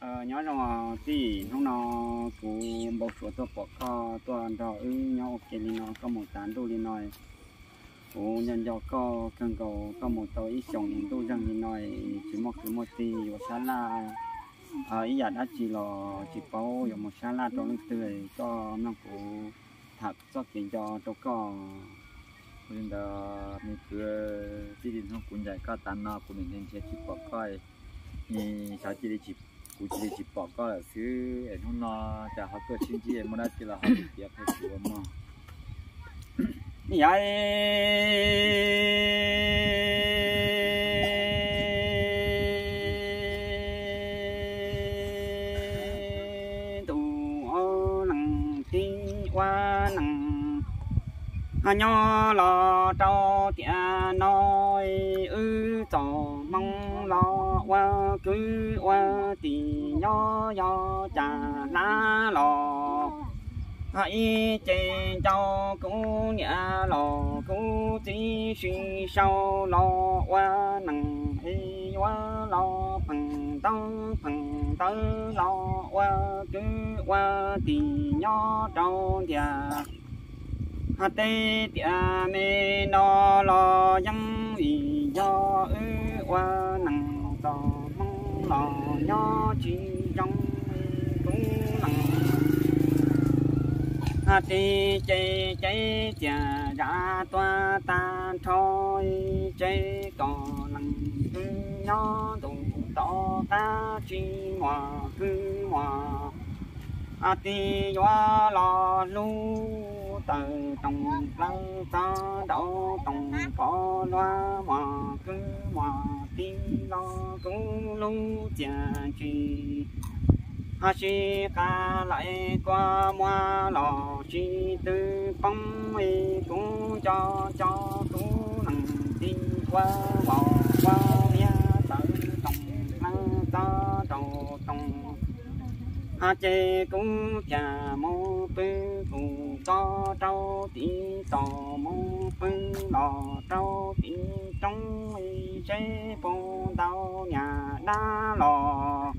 ờ nhớ rằng thì nó nó cũng bảo sửa tôi bỏ co tôi đó ư nhau ok đi nó có một tán đô đi nói. Ồ, nhân do co cần cầu có một tàu ít chồng những đô rằng đi nói, chỉ một cái một tí và sáng là ờ ý giả đã chỉ là chỉ bảo có một sáng là trong lúc tươi có nó cũng thật, cho kiện cho tôi có bây giờ mình cứ, chỉ định không cũng dạy các tán nó của mình nên sẽ chỉ bỏ coi. Thì sao chỉ để chỉ cụ chỉ chỉ bỏ có là xứ em không nó chả học cơ chính trị em muốn chỉ là học được biết hay gì mà nhảy tụ ô nằng qua nằng hà nho lò trâu tia nói ư trò mong lo, qua cứ, qua tì nho nho chả lá lò. Hãy trên cho cú nhà lò, cú chỉ suy sau lò qua nằng hay qua lò phần tông phần tơ lò qua cứ, qua tì nho trâu nhà hà tê tia mê nó lo dâm vì do ư qua nặng tò mong lò nho chỉ trong cũng nặng, hà tê chê chê chà ra toa ta thôi chê cò nặng cứ nho đủ to ta chi hòa cứ hòa. À tì hoa lò lu từ tông lăng ta đậu tông có loa mà cứ mà tì lo cũng lu chà chi a chi ca lại qua mua lò chi tư phong y cũng cho cho cũng nặng tin qua bỏ qua mía tự tông năng ta đầu tông a chê cũng chà mô bê cụ cho trâu tí tò mô bê đò trâu tí trong y chê bô đau nhà đá lò.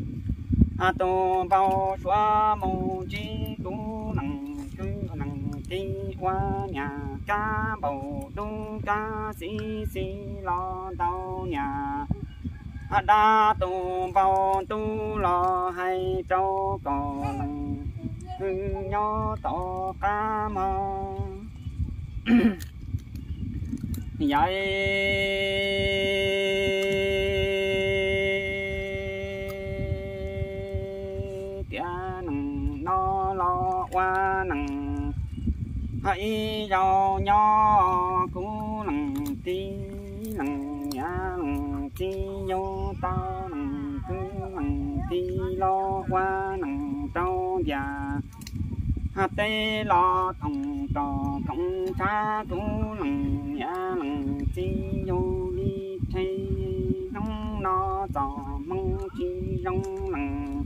A tô bao xóa mô chi tú nặng cứ nặng tí qua nhà cá bầu đúng cá xí xí lo đau nhà đa tu, bao tu lo hay châu còn hưng nho tổ ca mơ vậy tia nằng no lo qua nằng hãy giàu nho cú nằng tí nằng nhà nằng tí nhau ta lằng cứ lằng ti lo qua lằng trâu già. Hà tê lo thòng trò cộng cha cú lằng nhà lằng chi, vô đi thay. Nông nó trò, mong chi rong lằng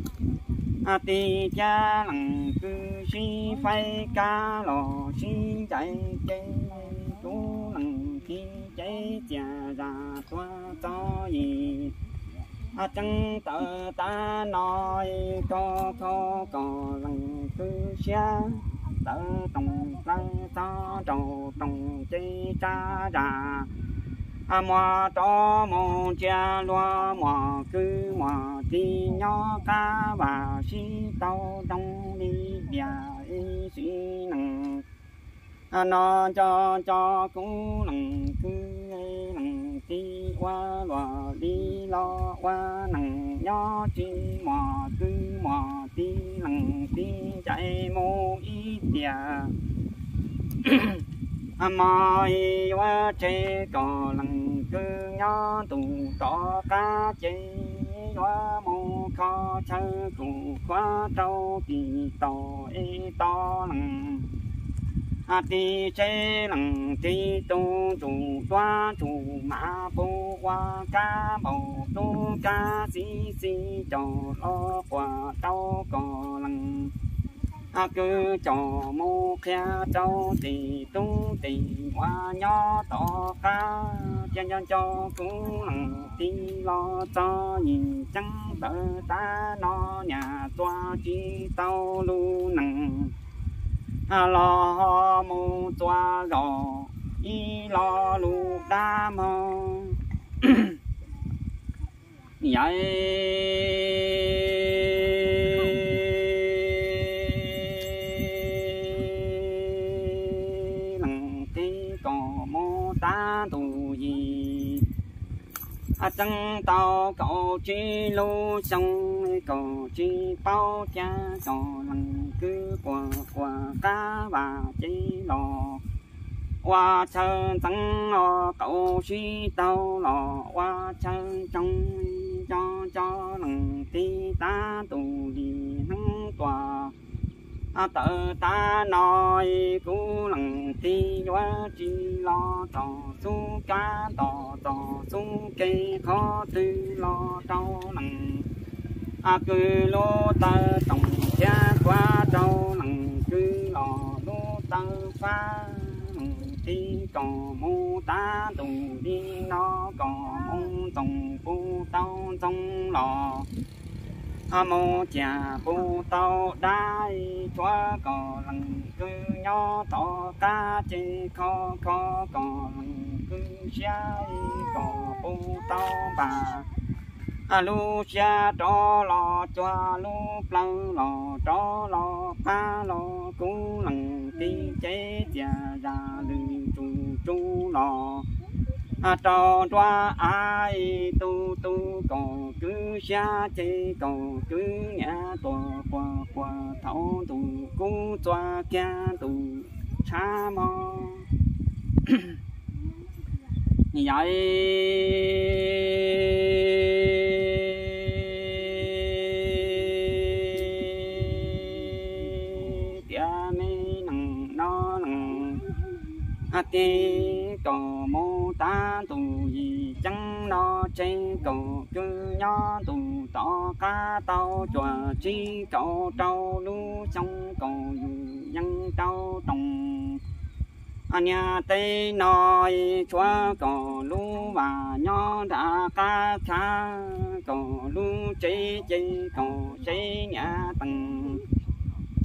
hà tê cha lằng cứ si phai ca, lò si chạy chạy chú lằng khi chạy chà già toa cho gì à chẳng tờ, ta nói có có có rằng cứ xa tờ tòng lăng ta trầu tòng chi cha già. À mò cho mò cha loa mò cứ mò đi nhỏ cá và si tàu đông đi bia si nặng à nó cho cho cũng nằng qua gò đi, lo qua nằng nhỏ chi, mò tư mò ti, nằng ti chạy mô y ít à mò qua chê, cò lằng cư nhỏ tù to cá chê. Qua mô khó chơ cụ quá trâu, kỳ tò y to nằng à ti chế lằng ti tu tu toa tu ma bu qua ca bầu tu ca si si cho lo quả tao có lằng. À cứ cho mu khe cho ti tu ti hoa nhỏ to ca, chân chân cho cũng lằng ti lo cho nhìn trắng tờ ta nó nhà toa chi tao lu nằng a lo ho mu toa gò, y lo lu đa mô vậy lằng tí có mô ta tù gì a chân tao cậu chi lu sông cậu chi bao cha cậu lằng cứ qua qua cá và chế lò. Qua chân tăng lò cậu chi tao lò. Qua chân trong cho cho lần tí ta tù đi nắng tòa. À tự ta nói cú lần tí quá chi lo. Trò su cá, tò tò su kê, khó tư lo trâu lần à cứ lô ta tổng cha qua trâu lằng cứ lò lô tăng pha lằng tí cò mô ta tù đi, nó cò mông tùng phu tao trong lò. À mô cha phu tao đai chua cò lần cứ nhỏ to cá chê khó khó cò lần cứ xai cò phu tao bà à lu xa cho lo cho lu plăng lo cho lo, pa lo cũng lằng ti chế tia ra lưng chu chu lo. À cho cho ai tu tu còn cứ xa chế còn cứ nhà tòa qua qua thấu tu cũng cho kia tu cha mò như vậy tia mê nằng nó nằng. À tê cò mô ta tù gì chẳng nó trên cầu cứ nhỏ tù to cá tao chùa chi cậu trâu lu sông cầu dù dân trâu tòng anh nhà tây nói, chúa cổ lu và nhỏ đã ca cha cổ lu chế chế cổ chế nhà tầng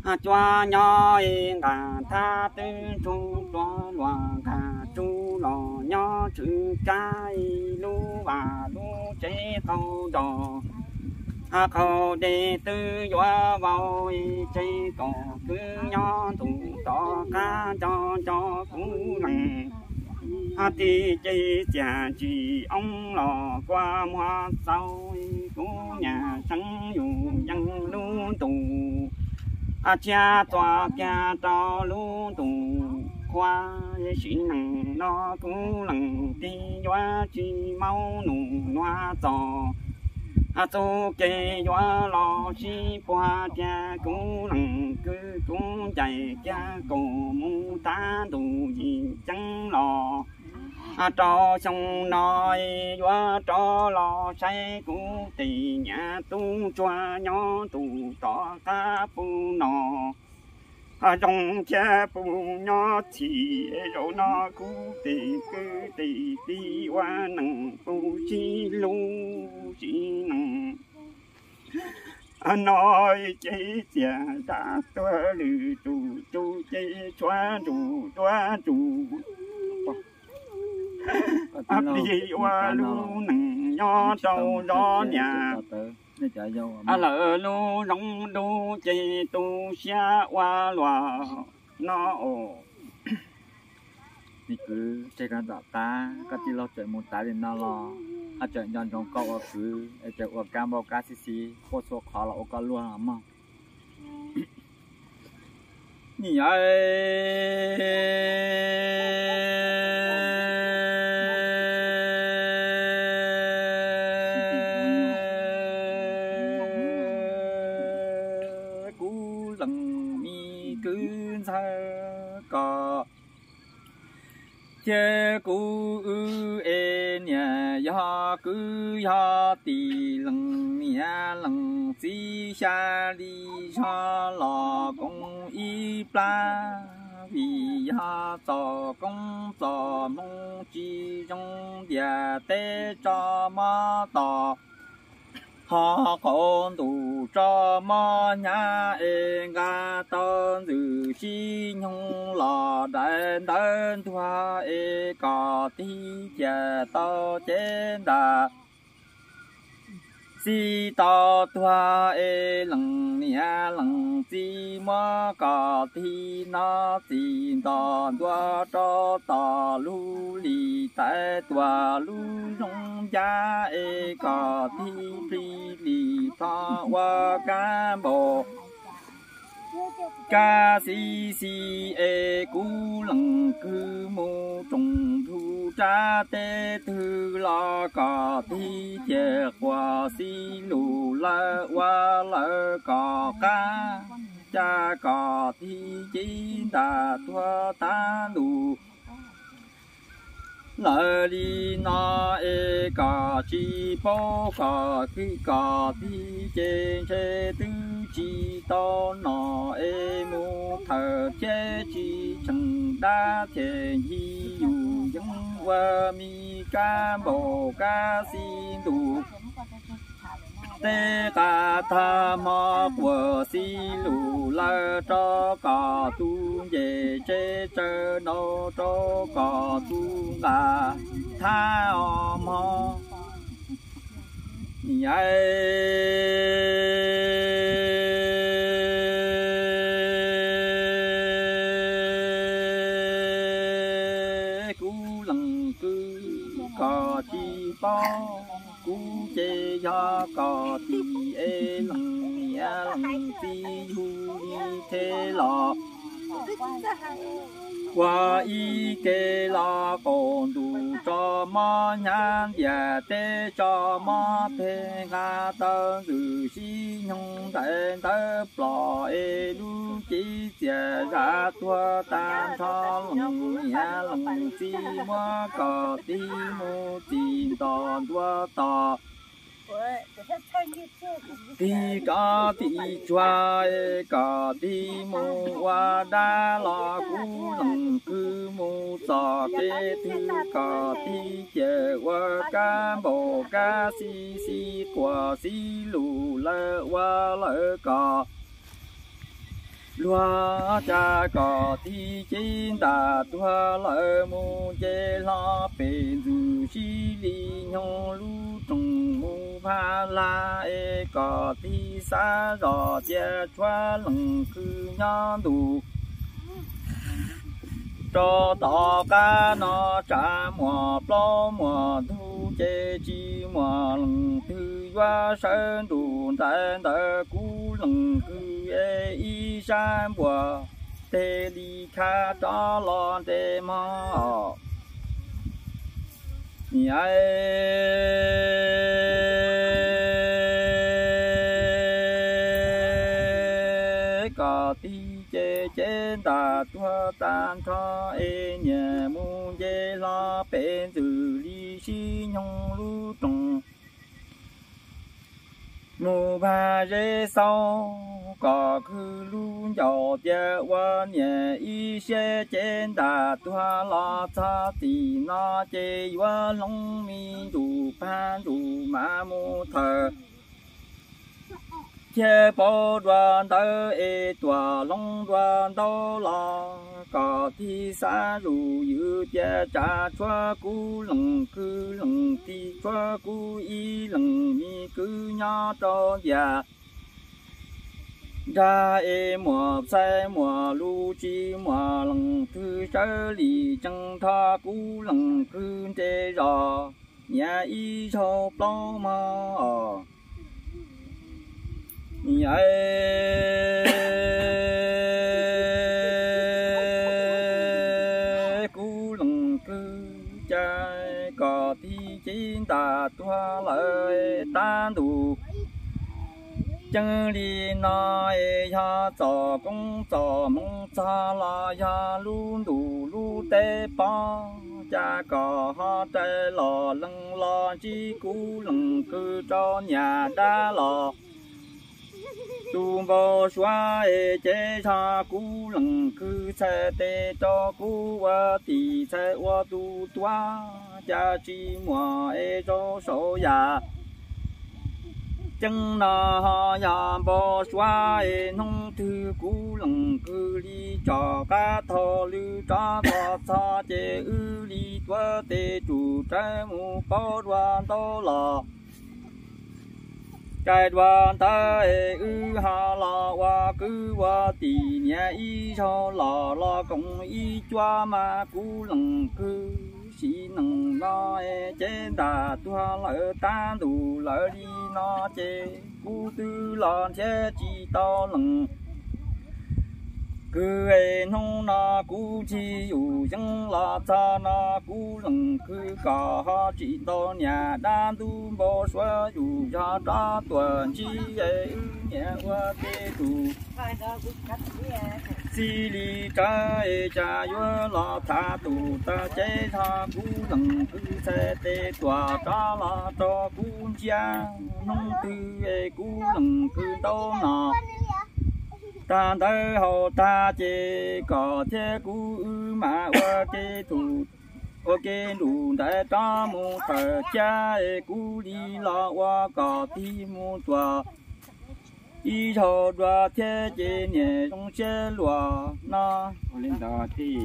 à chúa nhỏ ngà tha tư chu chúa loa cả chú lò nhỏ chữ cái lu và lu chế câu đò. À khâu đệ tư doa vào chế cổ cứ nhỏ tụ cho cá cho cho cú lằng à thì chơi chả chỉ ông lò qua hoa sau cú nhà sáng dù dân lu tù. À cha tòa cha cho lu tù, khoa chỉ nằng nó cú lăng đi qua chỉ mau nụ noa giò à tu kê qua lo chỉ qua cha cũng năng cứ cũng chạy cha cổ mu ta đủ gì chẳng lo. À cho xong nói qua cho lo say cũng tì nhà tu choa nhỏ tu tỏ cá pu nọ trong cha pu nhỏ thì rồi nó cũng tì cứ tì tì qua nằng pu chi lu chi nằng. À nói chế cha ta tua lư tu tu chế choa tu choa tu áp đi qua lu nằng nho trâu đó nhà à lỡ lu rong đu chê tu xa qua loa nó ồ cứ chơi cái đó ta cái tí lo chơi một tá lên nó lo à chơi nhon trong câu ở cứ chơi ở cam bao cá xí xí có số khó là cái luôn hả mà nhỉ ơi chế cú ư ê nhà ya cứ ya tì lăng nhà lăng xí xa đi xa lò công y pla. Vì ya tò công tò, mong chi trong địa tế cho ma tò họ con đủ cho ma nhà em ga tân dự chi nhung lò đen đen thoa e cò tí chè to trên đà si to thua e lăng nia lăng si ma ca ti na si to tua cho ta lu li tai tua lu rong cha e ca ti pri li ta wa ca bộ ca si si e cú lăng cư mô trùng thu cha tê thư la ca thi chè qua si lù la wa la ca ca cha ca thi chi ta thua ta lù la đi na e ca chi po ca khi ca thi chê chê tư chi to nọ e mu thờ che chi chẳng đa thể hi yu dân qua mi ca bồ ca xin đủ tê ca tha ma của si lù la cho cả tu về chế chơ nô cho cả tu ngà. Tha o ho nhai cú lăng cư, cò chi po cú chê ya cò ti ê lăng ya lăng ti hu ni thế lọ qua y kê la con đủ cho ma nhan địa tê cho ma thế nga tơ rử si nhung tên tơ plò e lu chi chia ra tua tan cho lăng ya lăng si ma cò ti mô tua tò ca ti choa e ca ti mo wa da la cu lăng cư mo sa ke tư. Ca ti che wa ca bo ca si si qua si, lù la wa la ca loa cha cò, ti chín ta tua lỡ mu chê lo, bền dư chi li nhong lu trùng mu pha la e cò ti sa rò che choa lăng cư nhon đủ cho tỏ ca nó trả mùa plo mùa thu chê chi mùa lăng thư qua sơn đủ tên tờ cú lăng cư e y san bùa tê đi kha cho lo tê mò nhảy có ti chế chế ta tua tan cho e nhà mu dê lo bên từ li si nhung lu trồng mu ba rê sau có khứ luôn nhỏ chế wa nhẹ, y xe trên ta tua la cha tì na chế wa long mi du pan du ma mu thờ. Chế bộ đoàn tơ ê tòa long đoàn đô la có thi xa rù yu chế cha chua cú lăng cứ lăng thi chua cú y lăng mi cứ nhá cho già ra e mùa xe, mùa lu chi, mùa lăng cứ sơ lì chân tha cú lăng cư tê rò. Nhà y cho bao mà ờ. nhảy cú lăng cư chơi có thi chín ta tua lời tan đủ chân đi na e ya cho công cho mong cha la ya lu đủ lu tê ba cha có ha tê lò lăng lo chi cú lăng cư cho nhà đa lò. Tu bò xoa e chế cha cú lăng cư, xe tê cho cú wa tì xe wa tu toa. Cha chi mua e cho số ya chân na ha ya bò xoa e nông thư cú lăng cư li cho cá thọ lư cha thọ cha chế ư li tua tê chủ trái mu bò đoan tô lò. Cái đoàn ta ư hà la wa cứ wa tì nhà y cho la la công y choa ma cú lăng cư chỉ nằng nó e chế đà tua lỡ ta đủ lỡ đi nó chế cú tư lo chế chỉ to lằng cứ e nông na cú chỉ yu chẳng la cha na cú lằng cứ cả ha chỉ to nhà đa tu bò xóa yu cha cha tuần chỉ e nhà qua kê tu si li ca e cha yo la tha tu ta che tha cú lăng cứ se te tòa cha la to cú cha nông tư e cú lăng cứ to na ta tới hồ ta chỉ có thể cú mà qua cái tu qua cái đủ để ta mu thở cha e cú li la qua có ti mu tua y cho đoa thế chế nhẹ trong xe lúa na. Lên đó thì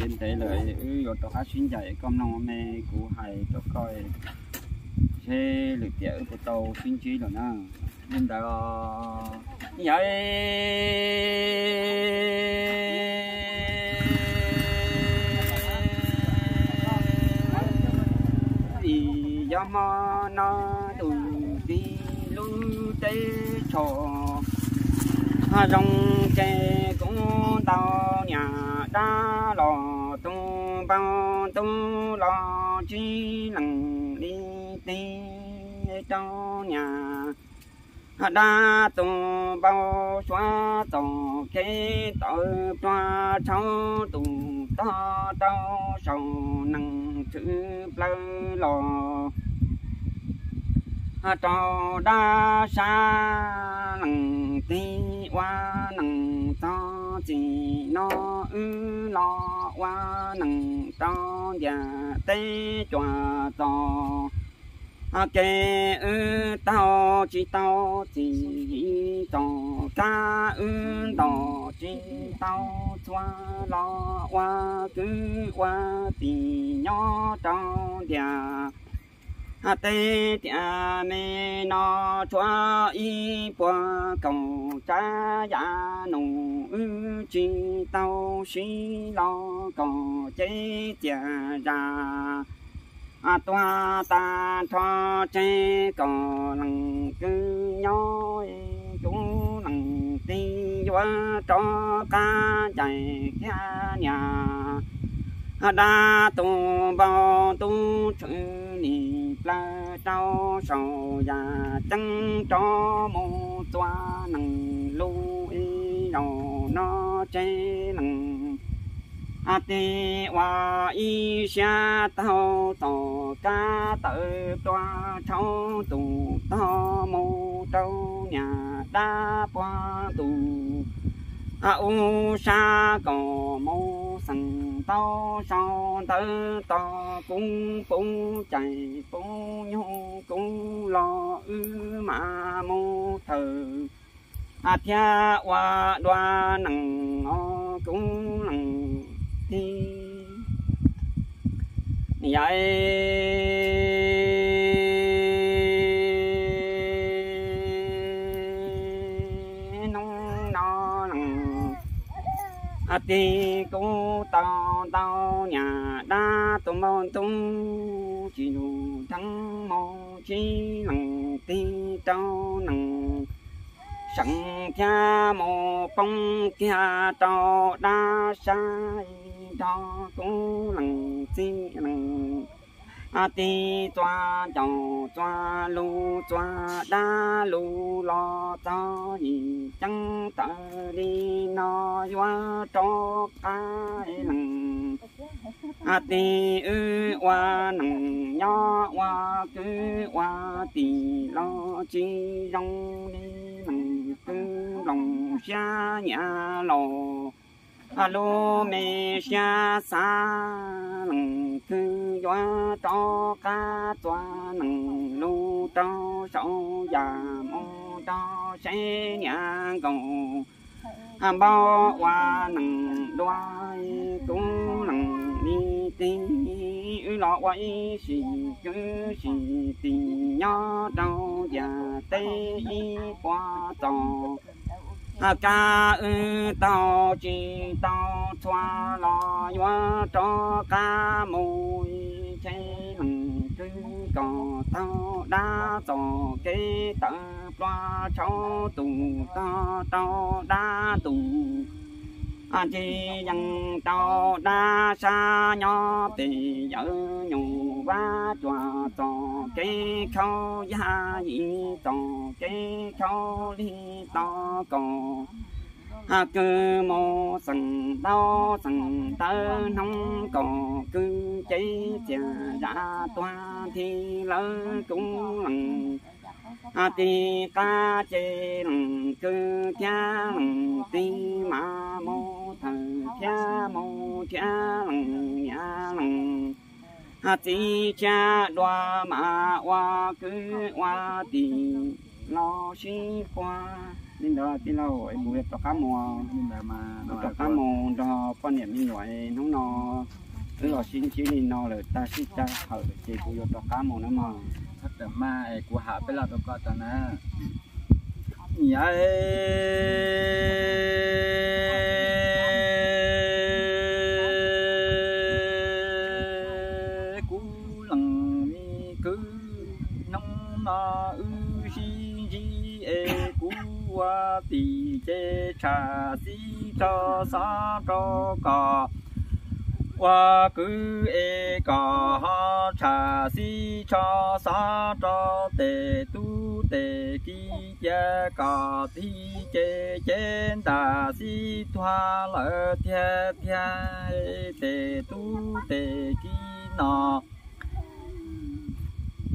lên tới lời ư có tổ hát xuyên chạy con nông mẹ cú hay tổ coi. Xe lực tiệu của tàu xuyên chi rồi na. Nên đó. Nhảy. Vì do mà nó đủ đi lu tê cho ha rong chè cũng tao nhà đá lò tu bao tu lò chi lằng đi đi cho nhà. Đa tu bao xóa tổ kế tổ toa cháu tu to tao sầu nặng chữ lơ lò trò đa xa nằng ti qua nằng to chỉ nó ư lo qua nằng to và tê chòa to kê ư tao chỉ tao chỉ tao ca ư tao chỉ tao xoa lo qua cứ qua tì nhỏ trong nhà tê tia nê nó chua y qua cầu cha ya nụ ư chi tao xí lo cầu chê tia ra à toa ta cho chê có lăng cứ nhói chú lăng ti vua cho ca chạy kia nhà đa tu bao tu chữ ni là trao sầu ya chân cho mô toa nằng lưu y đầu nó chế nằng a tê hoa y xa tao tổ ca tự toa cháu tù to mô trâu nhà đa qua tù a u sa có mô sần to so tơ to cung cung chạy cung nhung cung lo ư mà mô thờ a thia wa đoa nằng ngô cung nằng thi vậy ti cô tao tao nhà đa tôm bon tung chỉ nụ thắng mô chỉ nằng ti tao nằng. Sẵn cha mô phong kia tao đa sai đó cũng lằng ti lằng a ti toa, chầu toa, lu toa, đa lu lo cho gì chẳng tờ đi nó doa cho cái lằng a ti ư wa nằng, nho wa cứ wa ti lo chi rong đi nằng cứ lòng xa nhà lò alo mê xa xa cứ cho ca toa nằng lu cho sâu già mô cho xe nhà cầu hàm bao hoa nằng đoai cũng nằng ni tí ư lọ quay xì cứ xì tì nhó đâu già tê y qua tàu ca ư tao chỉ tao xoa lo nhua cho ca, mùi chơi hằng cứ cò tao đã tò kế tờ loa cháu tù tao tao đã tù. À chỉ nhân tao đã xa nhỏ thì vợ nhủ va chùa tò cái khâu gia gì tò cái khâu đi to cò à cơ mô sần đau sần tơ nông cò cứ chế chả ra toa à, thì lỡ cũng lần à ti ca chê lằng cứ cha lằng ti ma mô thờ cha mô cha lằng nhà lằng chỉ cha đoa mà hoa cứ hoa thì lo xí qua nên đó thì nó hội bùi cho cá mò nên là mà cho cá mò đó con niệm như vậy nó nó cứ lo xin chỉ nên nó là ta xí ta thở chỉ bùi cho cá mò nó mà. Thật là ma của hạ bây là tôi cá cho nè nhảy cha si cho sa cho cò. Qua cứ e cò ha cha si cho sa cho tề tu tề ki cha cò ti chê chén. Đà si thoa lỡ thia thia tề tu tề ki nọ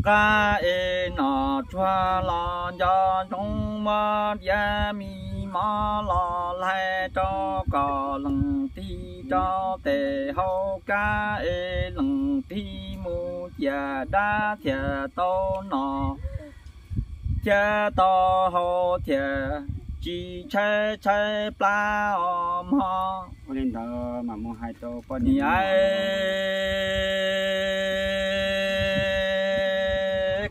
ca e nọ thoa lo cho chúng ma ya mi ma la lai cho cả lăng ti cho tề hậu ca e lăng ti mu ya đa thia to nọ cha to hậu thia chỉ chơi chơi pla om ho có lên đó mà mua hai tô có ni đi ai.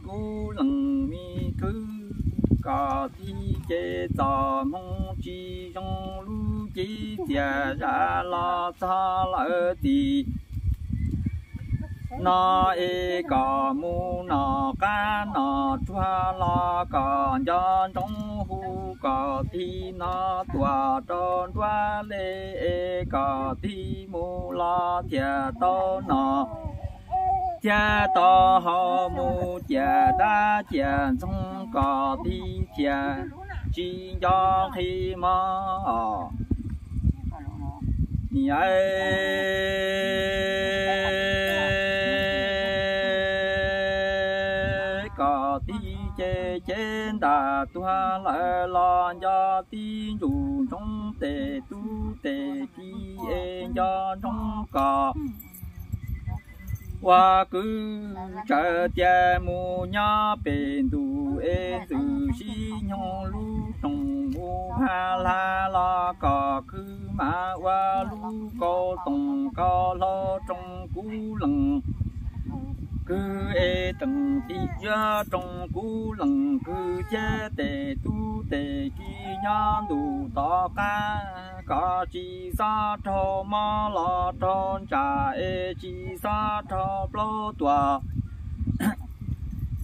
Cú lăng mi cứ có thi chế tò chi tia ra lo cho lỡ thì nó e có mu nó cá nó chua, lo có cho trong hu có thi, nó tua tròn tua lê có thi, mu, lo thia to nó thia to ho, mu thia đa thia trong có thi thia chỉ cho khi mà nhảy. Có tí chê trên đà tua lại lo cho tí dù trong tề tu tề tí em cho e trong cò. Hoa cứ chờ tia mù nhá bền tu em từ si nhau lu trong ha la la cò cứ ma hoa lu có tông có lo trong cú lần. Cứ e tầng tí ra trong cú lần, cứ che tề tu tề chi nhá đủ to ca. Có chi sa cho ma la tròn, trà e chi sa cho blo tòa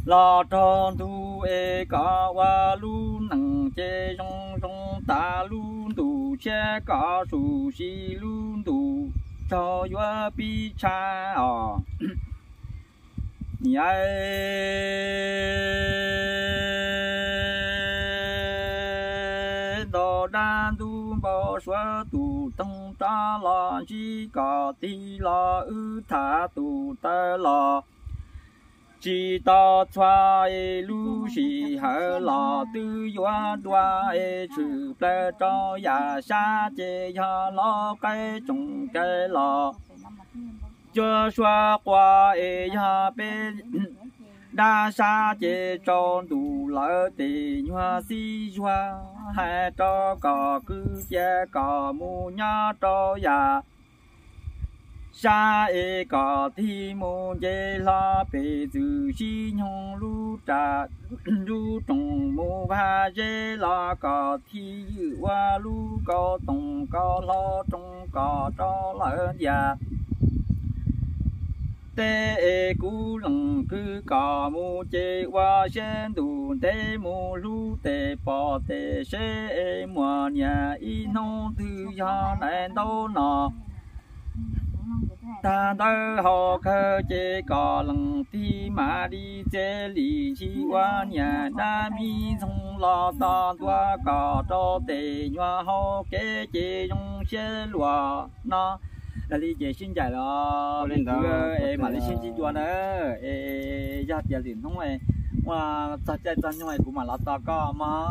la tròn tu e cả wa lu nang che trong trong ta lu tu che cả su si lu tu cho yua bi cha à nhai đồ đa tu bao xóa tu tăng ta la chi có ti la ư thả tu ta la chỉ ta cha e lu si hở la tư yoa đoa e chữ ple cho ya sa chế ya lo cái chung cái la chưa xóa qua e ya bên đa sa chế cho đủ, lỡ, tì hoa si hoa hai cho cò, cứ, che, cò, mu nhá cho ya sa e cò thi mu chế la bề từ si nhung lu trà lu trồng mu ba chế la cò thi wa lu cò tông cò la trong cò cho la ya tê e cú lăng cứ cả mu chê wa sen đủ tê mu lu tê pa tê xê e mua nhà y nông tư ya nèn đâu nọ ta đơ họ khơ chê cả lăng ti mà đi chê lì chi hoa nhà đa mi thông lo ta tua cả cho tê nhua họ kê chê trong xê lùa nó là đi về xin giải lo Lên đó. em mà đi xin xin chùa nữa em ra tiền tiền không ấy mà ta chạy chân nhưng mà cũng mà là ta có mà